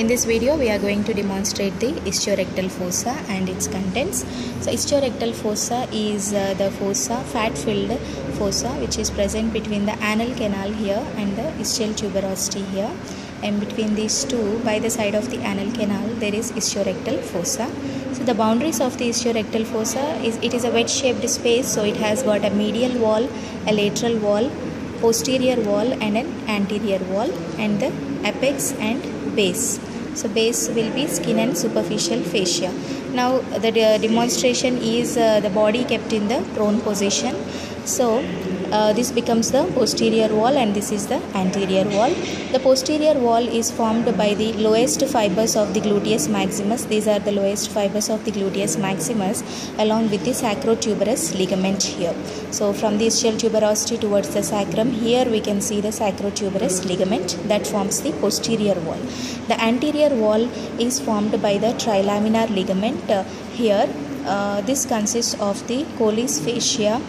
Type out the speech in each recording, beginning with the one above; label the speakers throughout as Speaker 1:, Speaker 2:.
Speaker 1: In this video, we are going to demonstrate the ischiorectal fossa and its contents. So, ischiorectal fossa is uh, the fossa, fat-filled fossa, which is present between the anal canal here and the ischial tuberosity here. And between these two, by the side of the anal canal, there is ischiorectal fossa. So, the boundaries of the ischiorectal fossa is it is a wedge-shaped space. So, it has got a medial wall, a lateral wall, posterior wall, and an anterior wall, and the apex and base so base will be skin and superficial fascia. Now the de- demonstration is uh, the body kept in the prone position. So uh, this becomes the posterior wall and this is the anterior wall. The posterior wall is formed by the lowest fibers of the gluteus maximus. These are the lowest fibers of the gluteus maximus along with the sacrotuberous ligament here. So from the ischial tuberosity towards the sacrum here we can see the sacrotuberous ligament that forms the posterior wall. The anterior wall is formed by the trilaminar ligament uh, here. Uh, this consists of the colles fascia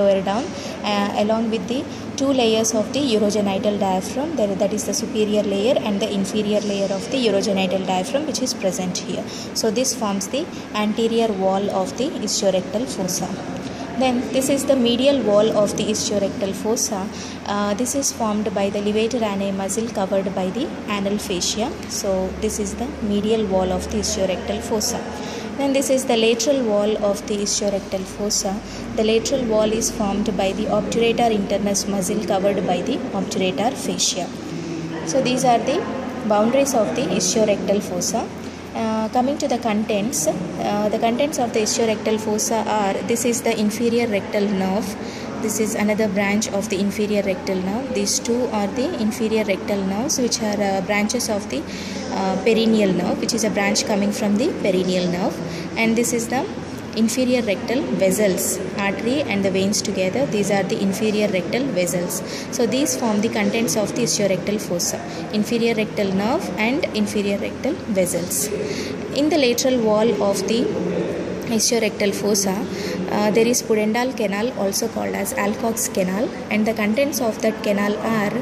Speaker 1: lower down uh, along with the two layers of the urogenital diaphragm that, that is the superior layer and the inferior layer of the urogenital diaphragm which is present here. So this forms the anterior wall of the ischiorectal fossa. Then this is the medial wall of the ischiorectal fossa. Uh, this is formed by the levator ani muscle covered by the anal fascia. So this is the medial wall of the ischiorectal fossa then this is the lateral wall of the ischiorectal fossa. The lateral wall is formed by the obturator internus muscle covered by the obturator fascia. So these are the boundaries of the ischiorectal fossa. Uh, coming to the contents, uh, the contents of the ischiorectal fossa are this is the inferior rectal nerve, this is another branch of the inferior rectal nerve. These two are the inferior rectal nerves which are uh, branches of the uh, perineal nerve which is a branch coming from the perineal nerve. And this is the inferior rectal vessels artery and the veins together. These are the inferior rectal vessels. So these form the contents of the ischiorectal fossa inferior rectal nerve and inferior rectal vessels. In the lateral wall of the ischiorectal fossa uh, there is pudendal canal also called as alcock's canal and the contents of that canal are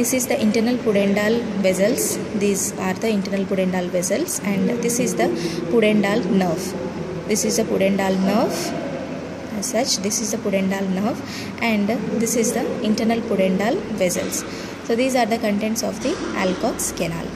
Speaker 1: this is the internal pudendal vessels these are the internal pudendal vessels and this is the pudendal nerve. This is the pudendal nerve as such this is the pudendal nerve and this is the internal pudendal vessels. So these are the contents of the alcock's canal